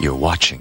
You're watching